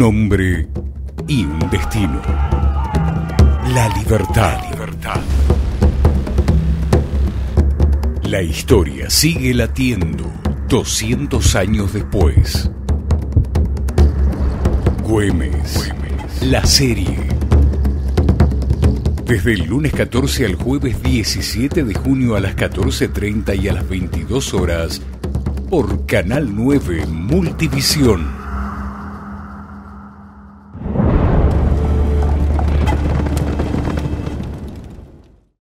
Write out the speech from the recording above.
Un hombre y un destino. La libertad. La libertad. La historia sigue latiendo 200 años después. Güemes. La serie. Desde el lunes 14 al jueves 17 de junio a las 14.30 y a las 22 horas por Canal 9 Multivisión.